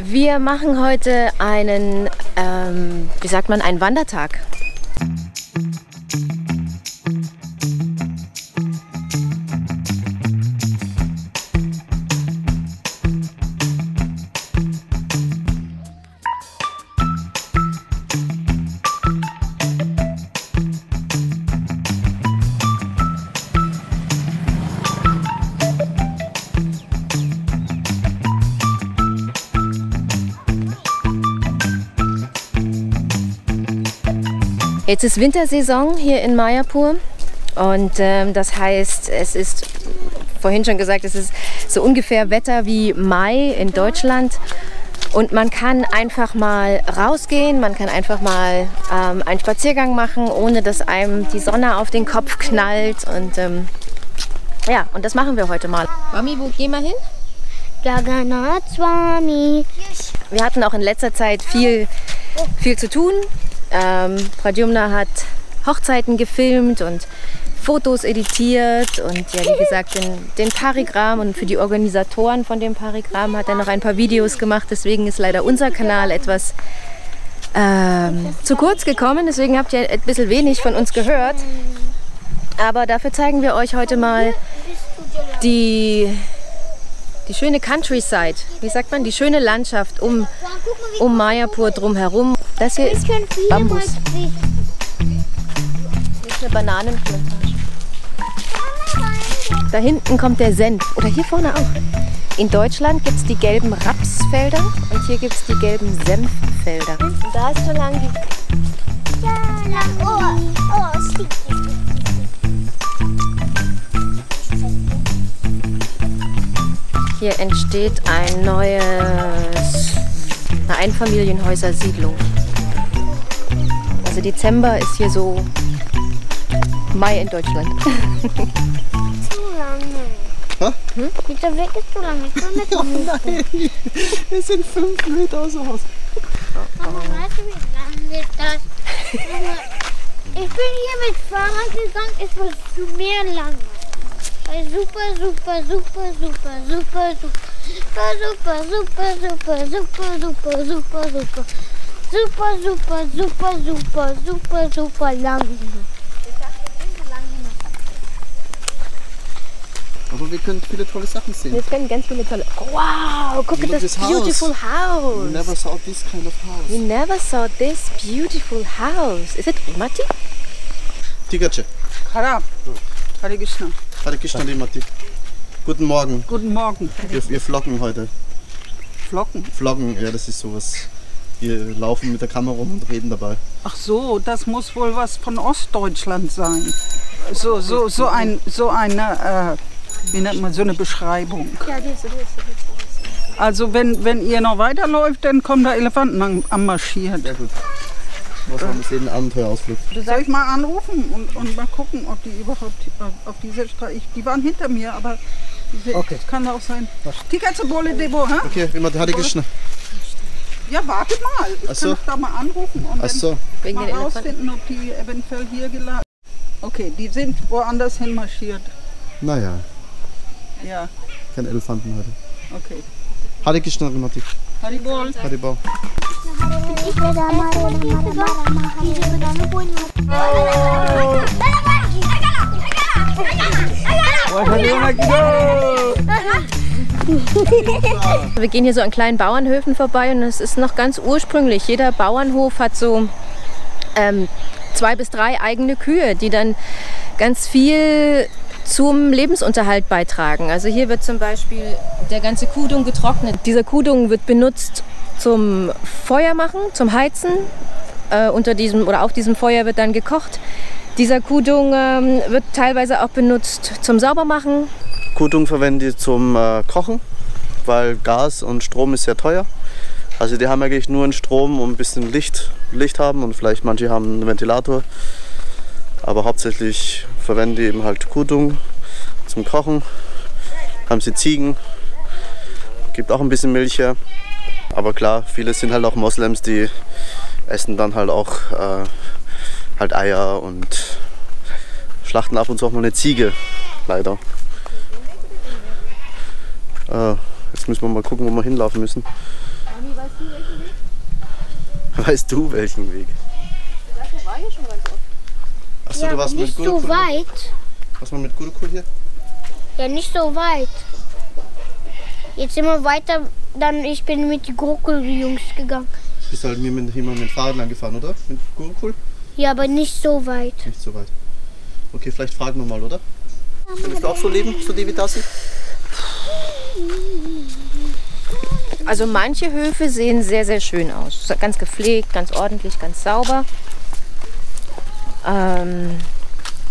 Wir machen heute einen, ähm, wie sagt man, einen Wandertag. Jetzt ist Wintersaison hier in Mayapur und ähm, das heißt, es ist vorhin schon gesagt, es ist so ungefähr Wetter wie Mai in Deutschland. Und man kann einfach mal rausgehen, man kann einfach mal ähm, einen Spaziergang machen, ohne dass einem die Sonne auf den Kopf knallt. Und ähm, ja, und das machen wir heute mal. Mami, wo gehen wir hin? Jagannath Swami. Wir hatten auch in letzter Zeit viel, viel zu tun. Ähm, Pradyumna hat Hochzeiten gefilmt und Fotos editiert und ja, wie gesagt, den, den Parigram und für die Organisatoren von dem Parigram hat er noch ein paar Videos gemacht. Deswegen ist leider unser Kanal etwas ähm, zu kurz gekommen. Deswegen habt ihr ein bisschen wenig von uns gehört. Aber dafür zeigen wir euch heute mal die, die schöne Countryside. Wie sagt man? Die schöne Landschaft um, um Mayapur drumherum. Das hier ist Bambus. Hier ist eine Bananenplantage. Da hinten kommt der Senf. Oder hier vorne auch. In Deutschland gibt es die gelben Rapsfelder und hier gibt es die gelben Senffelder. Und da ist schon lang die Ja, lang. Oh, oh, es Hier entsteht ein neues, eine Einfamilienhäuser-Siedlung. Also Dezember ist hier so Mai in Deutschland. Zu lange. Hä? Dieser Weg ist zu lang. Ich Oh nein, wir sind fünf Meter aus dem Haus. Mama, weißt du, wie lang wird das? Ich bin hier mit Fahrrad gegangen, es war zu mehr lang. War super, super, super, super, super, super, super, super, super, super, super, super, super, super, super, super, super, super, super lang. Aber wir können viele tolle Sachen sehen. Wir können ganz viele tolle. Wow, guck at Look this this house. beautiful house. We never saw this kind of house. We never saw this beautiful house. Is it Mati? Tigace, Harab. Hare Krishna. Hare Krishna Mati. Guten Morgen. Guten Morgen. Wir, wir vloggen heute. Flocken. Vloggen, ja, das ist sowas. Wir laufen mit der Kamera rum und reden dabei. Ach so, das muss wohl was von Ostdeutschland sein. So, so, so, ein, so eine, äh, wie nennt man so eine Beschreibung. Ja, diese, diese, diese. Also wenn, wenn ihr noch weiterläuft, dann kommen da Elefanten am, am marschiert. Ja gut. Was haben wir sehen? Abenteuerausflug. Soll ich mal anrufen und, und mal gucken, ob die überhaupt auf diese Straße. Die waren hinter mir, aber diese, Okay. das kann auch sein. Tika zu Bole Debo, hä? Okay, immer Hare Krishna. Ja, warte mal. Ich Ach so. kann doch da mal anrufen und Ach dann so. Den mal rausfinden, ob die eventuell hier geladen Okay, die sind woanders hin marschiert. Naja, Ja, keine Elefanten heute. okay. Hare Krishna Mati. Haribol. Wir gehen hier so an kleinen Bauernhöfen vorbei und es ist noch ganz ursprünglich. Jeder Bauernhof hat so ähm, zwei bis drei eigene Kühe, die dann ganz viel zum Lebensunterhalt beitragen. Also hier wird zum Beispiel der ganze Kudung getrocknet. Dieser Kudung wird benutzt zum Feuer machen, zum Heizen. Äh, unter diesem oder auf diesem Feuer wird dann gekocht. Dieser Kudung ähm, wird teilweise auch benutzt zum Saubermachen. Kutung verwende ich zum äh, Kochen, weil Gas und Strom ist sehr teuer. Also die haben eigentlich nur einen Strom und ein bisschen Licht, Licht haben und vielleicht manche haben einen Ventilator. Aber hauptsächlich verwende ich eben halt Kutung zum Kochen. Haben sie Ziegen, gibt auch ein bisschen Milch her. Aber klar, viele sind halt auch Moslems, die essen dann halt auch äh, halt Eier und schlachten ab und zu auch mal eine Ziege, leider. Äh, jetzt müssen wir mal gucken, wo wir hinlaufen müssen. Weißt du welchen Weg? Achso, Ja, du warst mit nicht so Gurukul. weit. Warst du mal mit Gurukul hier? Ja, nicht so weit. Jetzt immer weiter, dann ich bin mit die Gurkel-Jungs gegangen. Bist halt mir mit, jemand mit dem Fahrrad lang gefahren, oder? Mit Gurukul? Ja, aber nicht so weit. Nicht so weit. Okay, vielleicht fragen wir mal, oder? Könntest du auch so leben, so das? Also manche Höfe sehen sehr, sehr schön aus. Ganz gepflegt, ganz ordentlich, ganz sauber. Ähm,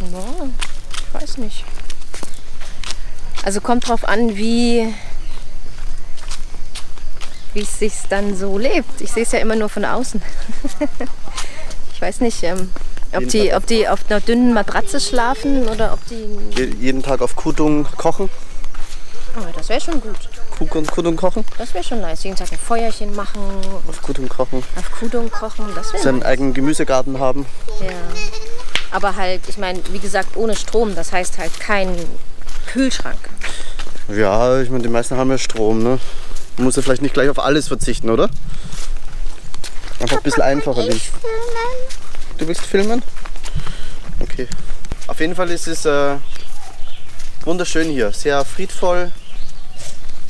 ja, ich weiß nicht. Also kommt drauf an, wie wie es sich dann so lebt. Ich sehe es ja immer nur von außen. ich weiß nicht, ähm, ob, die, ob die auf einer dünnen Matratze schlafen oder ob die. Je, jeden Tag auf Kudung kochen. Oh, das wäre schon gut. Kudung, Kudung kochen. Das wäre schon nice. Jeden Tag ein Feuerchen machen, Auf Kudung kochen. auf Kudung kochen. Das wäre Seinen eigenen Gemüsegarten haben. Ja. Aber halt, ich meine, wie gesagt, ohne Strom, das heißt halt kein Kühlschrank. Ja, ich meine, die meisten haben ja Strom, ne? Man muss ja vielleicht nicht gleich auf alles verzichten, oder? Einfach ein bisschen einfacher leben. Du willst filmen? Okay. Auf jeden Fall ist es äh, wunderschön hier. Sehr friedvoll,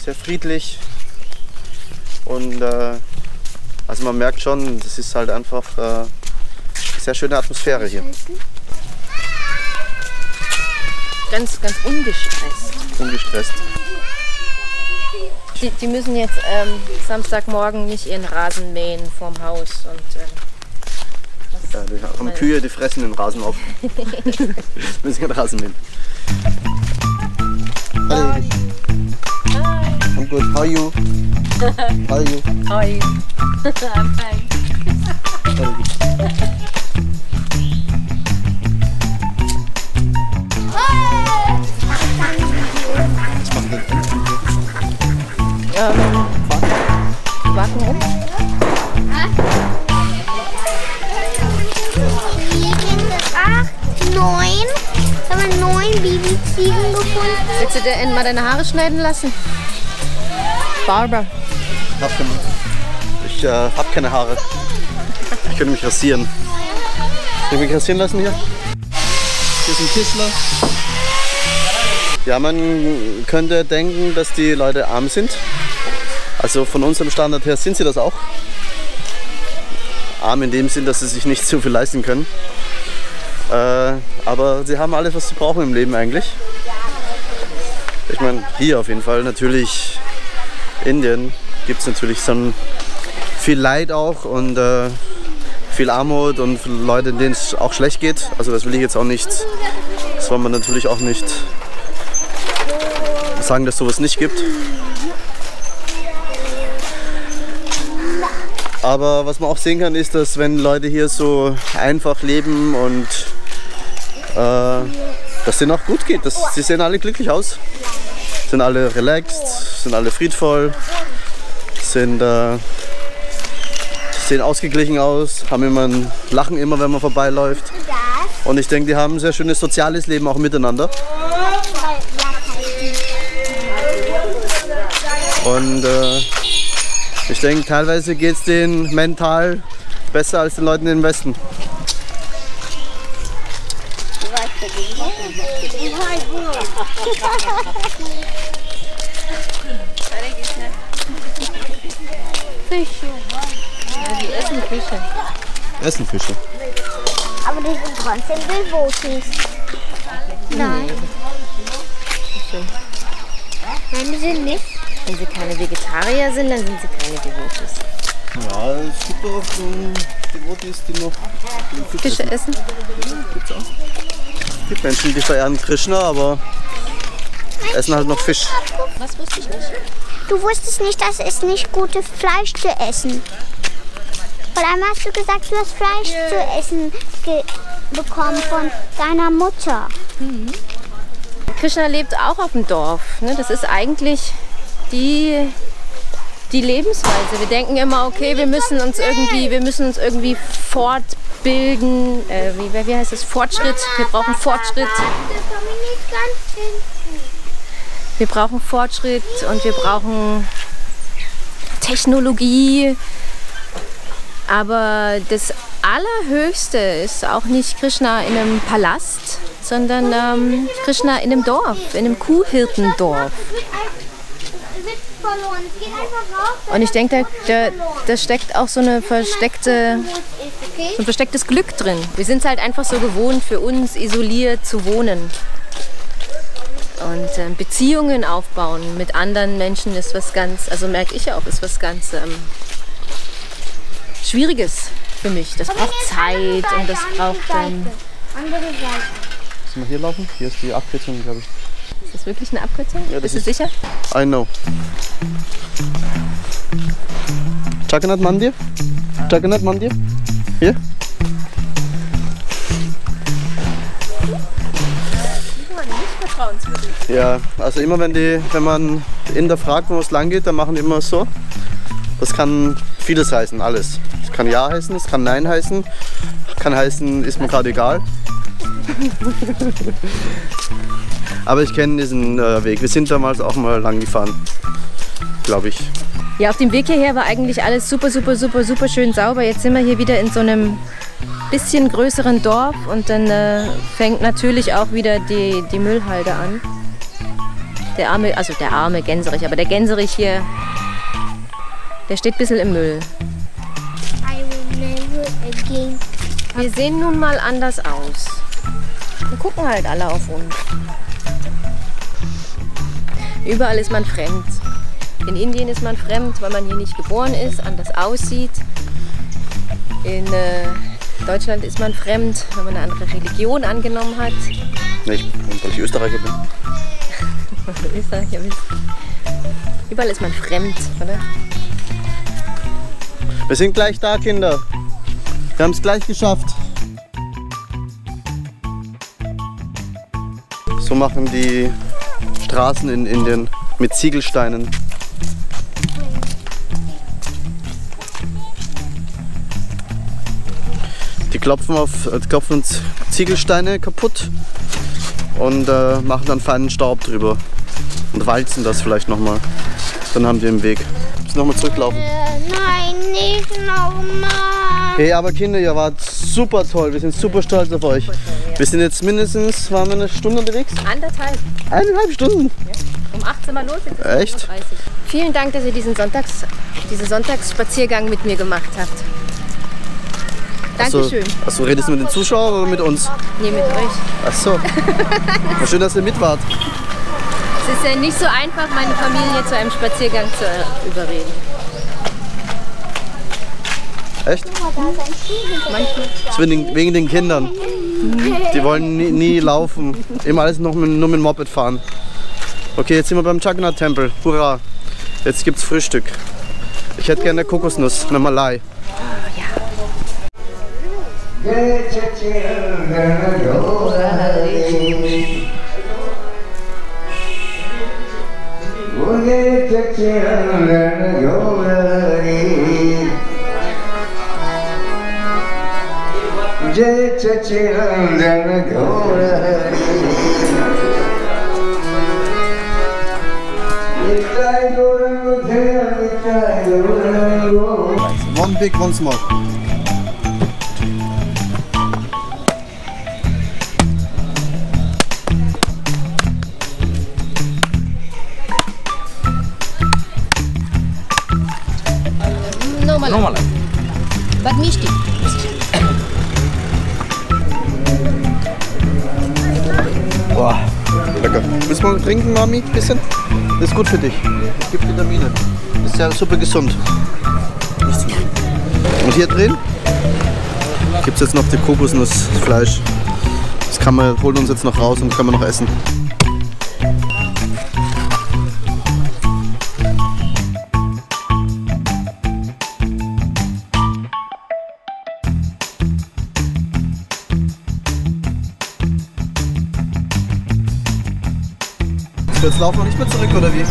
sehr friedlich. Und äh, also man merkt schon, das ist halt einfach äh, eine sehr schöne Atmosphäre hier. Ganz, ganz ungestresst. Ungestresst. Die, die müssen jetzt ähm, Samstagmorgen nicht ihren Rasen mähen vorm Haus. Und, äh, Ja, die haben Kühe, die fressen den Rasen auf. Müssen den Rasen nehmen. Hi. I'm good. How are you? How are you? Hi. I'm fine. Mal deine Haare schneiden lassen? Barber. Ich äh, hab keine Haare. Ich könnte mich rasieren. Soll ich mich rasieren lassen hier? Hier ist ein Tischler. Ja, man könnte denken, dass die Leute arm sind. Also von unserem Standard her sind sie das auch. Arm in dem Sinn, dass sie sich nicht so viel leisten können. Äh, aber sie haben alles, was sie brauchen im Leben eigentlich. Ich meine, hier auf jeden Fall natürlich Indien gibt es natürlich so ein viel Leid auch und äh, viel Armut und Leute, denen es auch schlecht geht. Also das will ich jetzt auch nicht, das soll man natürlich auch nicht sagen, dass sowas nicht gibt. Aber was man auch sehen kann, ist, dass wenn Leute hier so einfach leben und äh, dass denen auch gut geht. Das, sie sehen alle glücklich aus, sind alle relaxed, sind alle friedvoll, sind, äh, sehen ausgeglichen aus, haben immer ein Lachen immer, wenn man vorbeiläuft. Und ich denke, die haben ein sehr schönes soziales Leben auch miteinander. Und äh, ich denke, teilweise geht es denen mental besser als den Leuten im Westen. Essen Fische. Essen Fische. Aber die sind trotzdem Bilbotis. Nein. Nein, die sind nicht. Wenn sie keine Vegetarier sind, dann sind sie keine Devotis. Ja, es gibt auch so Devotis, die noch Fische essen? Es gibt Menschen, die verehren Krishna, aber essen halt noch Fisch. Was wusste ich nicht? Du wusstest nicht, dass es nicht gut ist, Fleisch zu essen. Vor allem hast du gesagt, du hast Fleisch zu essen bekommen von deiner Mutter. Krishna lebt auch auf dem Dorf. Ne? Das ist eigentlich die, die Lebensweise. Wir denken immer, okay, wir müssen uns irgendwie, wir müssen uns irgendwie fortbilden. Äh, wie, wie heißt es? Fortschritt. Wir brauchen Fortschritt. Das. Wir brauchen Fortschritt und wir brauchen Technologie. Aber das Allerhöchste ist auch nicht Krishna in einem Palast, sondern ähm, Krishna in einem Dorf, in einem Kuhhirtendorf. Und ich denke, da, da, da steckt auch so eine versteckte, so ein verstecktes Glück drin. Wir sind es halt einfach so gewohnt, für uns isoliert zu wohnen. Und ähm, Beziehungen aufbauen mit anderen Menschen ist was ganz, also merke ich auch, ist was ganz ähm, Schwieriges für mich. Das braucht Zeit und das braucht. Ähm, Andere Seite. Müssen wir hier laufen? Hier ist die Abkürzung, glaube ich. ist das wirklich eine Abkürzung? Ja, das Bist du sicher? I know. Jagannath Mandir? Jagannath Mandir? Hier? Ja, also immer wenn die, wenn man Inder fragt, wo es lang geht, dann machen die immer so. Das kann vieles heißen, alles. Kann Ja heißen, es kann Nein heißen, kann heißen, ist mir gerade egal. Aber ich kenne diesen äh, Weg. Wir sind damals auch mal lang gefahren, glaube ich. Ja, auf dem Weg hierher war eigentlich alles super, super, super, super schön sauber. Jetzt sind wir hier wieder in so einem bisschen größeren Dorf und dann äh, fängt natürlich auch wieder die, die Müllhalde an. Der arme, also der arme Gänserich, aber der Gänserich hier, der steht ein bisschen im Müll. Again. Wir sehen nun mal anders aus. Wir gucken halt alle auf uns. Überall ist man fremd. In Indien ist man fremd, weil man hier nicht geboren ist, anders aussieht. In äh, Deutschland ist man fremd, weil man eine andere Religion angenommen hat. Nee, ich, weil ich Österreicher bin. Österreicher bist. Überall ist man fremd, oder? Wir sind gleich da, Kinder. Wir haben es gleich geschafft. So machen die Straßen in Indien mit Ziegelsteinen. Die klopfen, auf, äh, klopfen uns Ziegelsteine kaputt und äh, machen dann feinen Staub drüber und walzen das vielleicht nochmal. Dann haben wir im Weg. Müssen nochmal zurücklaufen. Äh, nein, nicht nochmal. Hey, aber Kinder, ihr wart super toll. Wir sind super stolz auf euch. Wir sind jetzt mindestens, waren wir eine Stunde unterwegs? Anderthalb. Eineinhalb Stunden. Um 18 Mal los. Echt? 11.30 Uhr. Vielen Dank, dass ihr diesen, Sonntags, diesen Sonntagsspaziergang mit mir gemacht habt. Dankeschön. Achso, achso, redest du mit den Zuschauern oder mit uns? Nee, mit euch. Achso. Na, schön, dass ihr mit wart. Es ist ja nicht so einfach, meine Familie zu einem Spaziergang zu äh, überreden. Echt? Manche. Wegen den Kindern. Die wollen nie, nie laufen. Immer alles noch mit, nur mit dem Moped fahren. Okay, jetzt sind wir beim Jagannath Tempel. Hurra! Jetzt gibt's Frühstück. Ich hätte gerne eine Kokosnuss, eine Malai. Oh, ja. गौर हरि निताय गौरंग थे निताय Gaurang One big, one small. Boah, lecker. Willst du mal trinken, Mami? Bisschen? Das ist gut für dich. Das gibt Vitamine. Das ist ja super gesund. Und hier drin gibt es jetzt noch die Kokosnussfleisch. Das kann man, holen uns jetzt noch raus und kann man noch essen. Jetzt laufen wir nicht mehr zurück, oder wie?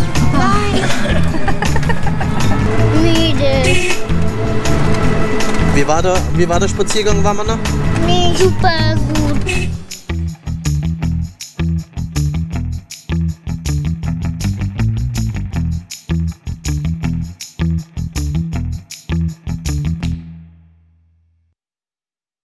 Müde. Wie war der, wie war der Spaziergang, Wamana? Nee, super gut.